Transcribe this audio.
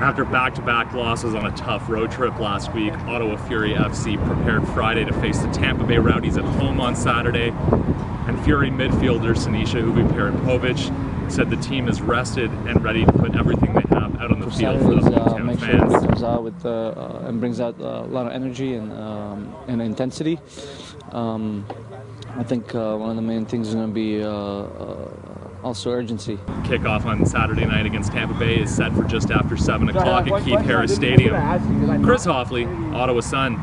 After back-to-back losses on a tough road trip last week, Ottawa Fury FC prepared Friday to face the Tampa Bay Rowdies at home on Saturday. And Fury midfielder Sinisa Ubi said the team is rested and ready to put everything they have out on the field for the uh, hometown sure fans. everybody comes out with uh, uh, and brings out uh, a lot of energy and um, and intensity. Um, I think uh, one of the main things is going to be uh, uh, also urgency. Kickoff on Saturday night against Tampa Bay is set for just after 7 o'clock at Keith Harris Stadium. Chris Hofley, Ottawa Sun.